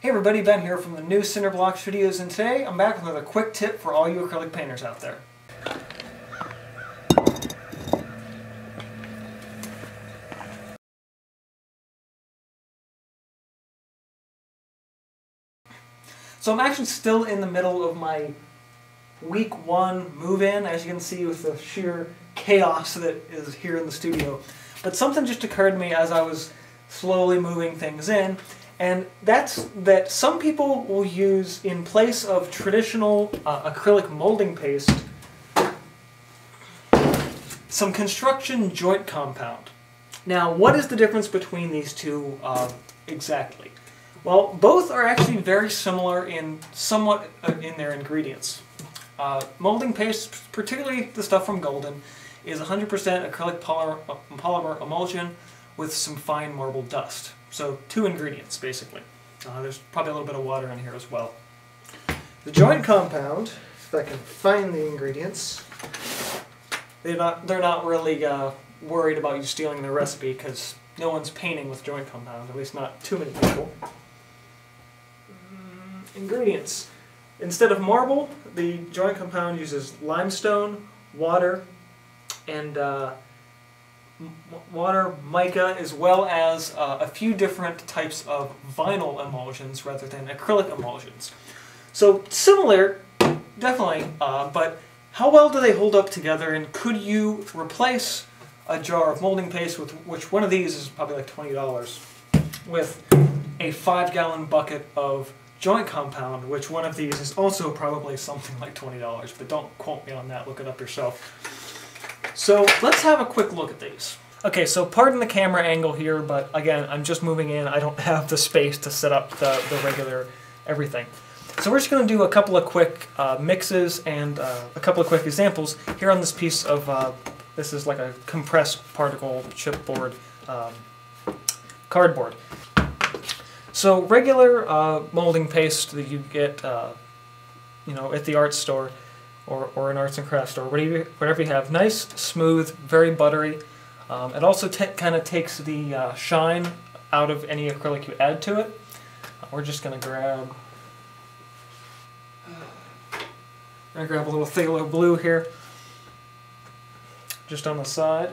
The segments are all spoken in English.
Hey everybody, Ben here from the new Cinderblock Studios and today I'm back with another quick tip for all you acrylic painters out there. So I'm actually still in the middle of my week one move-in, as you can see with the sheer chaos that is here in the studio. But something just occurred to me as I was slowly moving things in, and that's that some people will use, in place of traditional uh, acrylic molding paste, some construction joint compound. Now, what is the difference between these two uh, exactly? Well, both are actually very similar in somewhat uh, in their ingredients. Uh, molding paste, particularly the stuff from Golden, is 100% acrylic polymer, polymer emulsion with some fine marble dust. So two ingredients, basically. Uh, there's probably a little bit of water in here as well. The joint compound, if I can find the ingredients, they're not, they're not really uh, worried about you stealing their recipe because no one's painting with joint compound, at least not too many people. Mm, ingredients. Instead of marble, the joint compound uses limestone, water, and uh, water, mica, as well as uh, a few different types of vinyl emulsions rather than acrylic emulsions. So similar, definitely, uh, but how well do they hold up together and could you replace a jar of molding paste with which one of these is probably like $20 with a five gallon bucket of joint compound which one of these is also probably something like $20 but don't quote me on that look it up yourself so let's have a quick look at these. Okay, so pardon the camera angle here, but again, I'm just moving in. I don't have the space to set up the, the regular everything. So we're just going to do a couple of quick uh, mixes and uh, a couple of quick examples here on this piece of, uh, this is like a compressed particle chipboard um, cardboard. So regular uh, molding paste that you get, uh, you know, at the art store, or, or an arts and crafts store, whatever, whatever you have. Nice, smooth, very buttery. Um, it also kind of takes the uh, shine out of any acrylic you add to it. Uh, we're just going to grab I grab a little phthalo blue here, just on the side,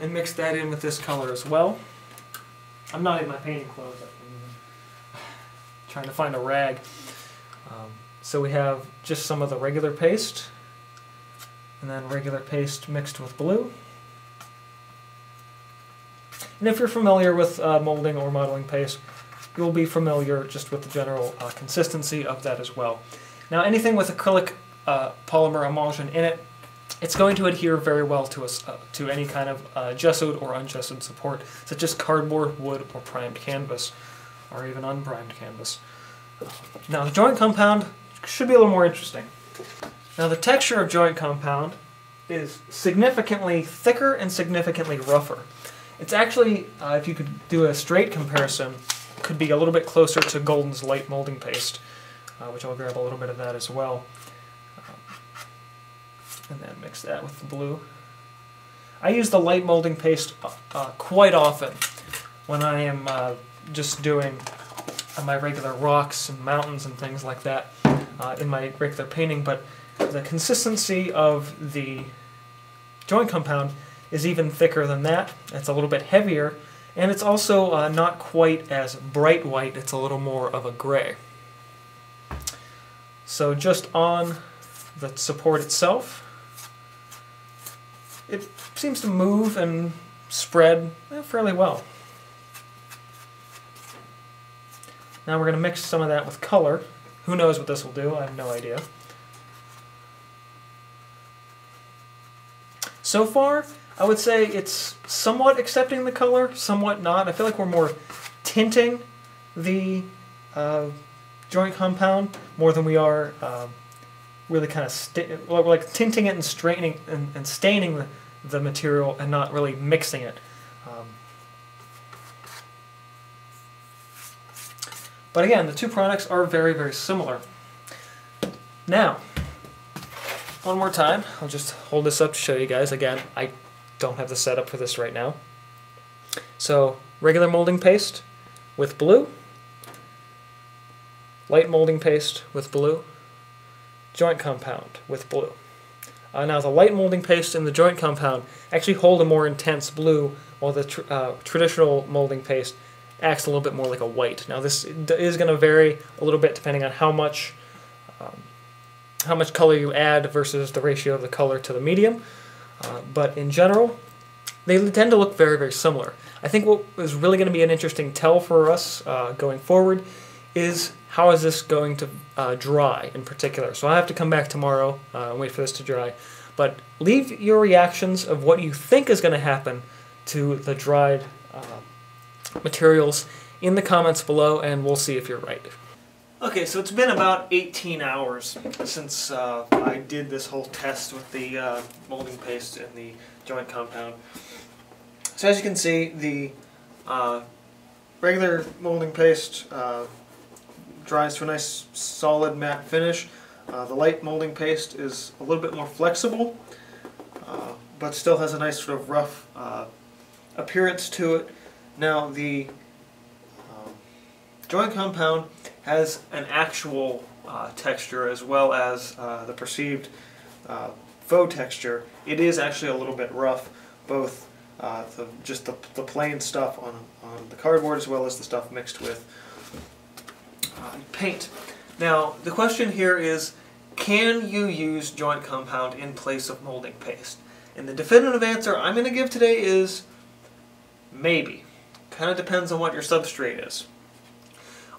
and mix that in with this color as well. I'm not in my painting clothes. I'm trying to find a rag. Um, so we have just some of the regular paste, and then regular paste mixed with blue. And if you're familiar with uh, molding or modeling paste, you'll be familiar just with the general uh, consistency of that as well. Now anything with acrylic uh, polymer emulsion in it, it's going to adhere very well to, us, uh, to any kind of uh, gessoed or ungessoed support, such as cardboard, wood, or primed canvas, or even unprimed canvas. Now the joint compound should be a little more interesting. Now the texture of joint compound is significantly thicker and significantly rougher. It's actually, uh, if you could do a straight comparison, could be a little bit closer to Golden's light molding paste, uh, which I'll grab a little bit of that as well. Um, and then mix that with the blue. I use the light molding paste uh, uh quite often when I am uh, just doing my regular rocks and mountains and things like that uh, in my regular painting, but the consistency of the joint compound is even thicker than that. It's a little bit heavier, and it's also uh, not quite as bright white, it's a little more of a gray. So just on the support itself, it seems to move and spread eh, fairly well. Now we're going to mix some of that with color. Who knows what this will do? I have no idea. So far, I would say it's somewhat accepting the color, somewhat not. I feel like we're more tinting the uh, joint compound more than we are uh, really kind of like tinting it and straining and, and staining the, the material and not really mixing it. Um, But again, the two products are very, very similar. Now, one more time, I'll just hold this up to show you guys. Again, I don't have the setup for this right now. So, regular molding paste with blue, light molding paste with blue, joint compound with blue. Uh, now the light molding paste and the joint compound actually hold a more intense blue, while the tr uh, traditional molding paste acts a little bit more like a white. Now this is going to vary a little bit depending on how much um, how much color you add versus the ratio of the color to the medium. Uh, but in general, they tend to look very, very similar. I think what is really going to be an interesting tell for us uh, going forward is how is this going to uh, dry in particular. So I have to come back tomorrow uh, and wait for this to dry. But leave your reactions of what you think is going to happen to the dried uh, materials in the comments below, and we'll see if you're right. Okay, so it's been about 18 hours since uh, I did this whole test with the uh, molding paste and the joint compound. So as you can see, the uh, regular molding paste uh, dries to a nice solid matte finish. Uh, the light molding paste is a little bit more flexible, uh, but still has a nice sort of rough appearance to it. Now the um, joint compound has an actual uh, texture as well as uh, the perceived uh, faux texture. It is actually a little bit rough, both uh, the, just the, the plain stuff on, on the cardboard as well as the stuff mixed with uh, paint. Now, the question here is, can you use joint compound in place of molding paste? And the definitive answer I'm going to give today is maybe. Kind of depends on what your substrate is.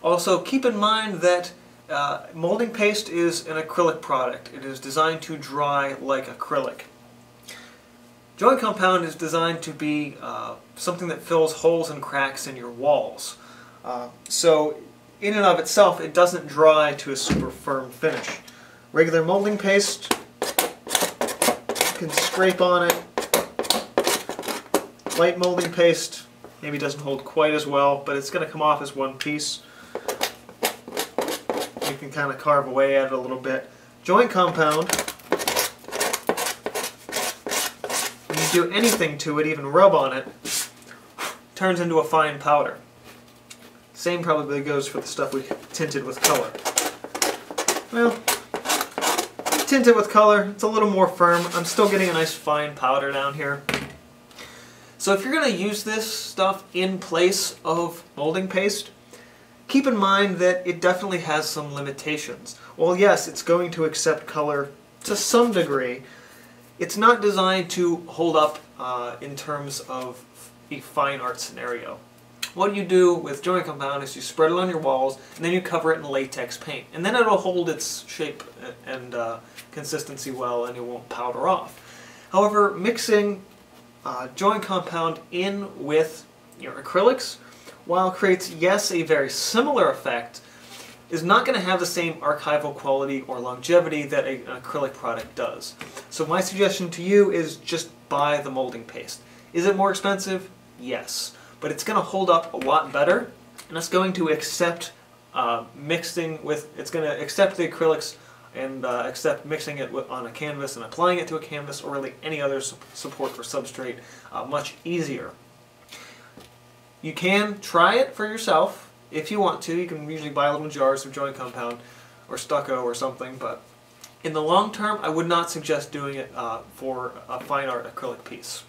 Also, keep in mind that uh, molding paste is an acrylic product. It is designed to dry like acrylic. Joint compound is designed to be uh, something that fills holes and cracks in your walls. Uh, so in and of itself, it doesn't dry to a super firm finish. Regular molding paste, you can scrape on it. Light molding paste, maybe doesn't hold quite as well, but it's going to come off as one piece. You can kind of carve away at it a little bit. Joint compound, when you do anything to it, even rub on it, turns into a fine powder. Same probably goes for the stuff we tinted with color. Well, tinted with color, it's a little more firm. I'm still getting a nice fine powder down here. So if you're going to use this stuff in place of molding paste, keep in mind that it definitely has some limitations. Well, yes, it's going to accept color to some degree. It's not designed to hold up uh, in terms of a fine art scenario. What you do with joint compound is you spread it on your walls and then you cover it in latex paint. And then it'll hold its shape and uh, consistency well and it won't powder off. However, mixing uh, joint compound in with your acrylics, while creates, yes, a very similar effect, is not going to have the same archival quality or longevity that a, an acrylic product does. So my suggestion to you is just buy the molding paste. Is it more expensive? Yes. But it's going to hold up a lot better, and it's going to accept uh, mixing with, it's going to accept the acrylics and uh, accept mixing it with, on a canvas and applying it to a canvas or really any other su support for substrate uh, much easier. You can try it for yourself if you want to. You can usually buy little jars of joint compound or stucco or something, but in the long term, I would not suggest doing it uh, for a fine art acrylic piece.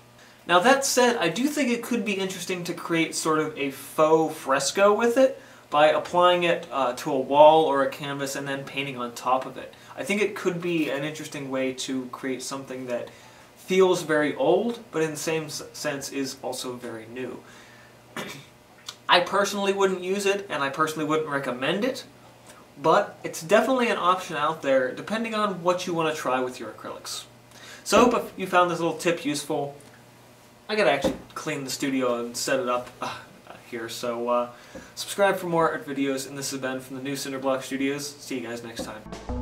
Now that said, I do think it could be interesting to create sort of a faux fresco with it, by applying it uh, to a wall or a canvas and then painting on top of it. I think it could be an interesting way to create something that feels very old, but in the same sense is also very new. I personally wouldn't use it, and I personally wouldn't recommend it, but it's definitely an option out there depending on what you want to try with your acrylics. So I hope you found this little tip useful. I gotta actually clean the studio and set it up. Here. So uh, subscribe for more art videos, and this has been from the new Cinderblock Studios. See you guys next time.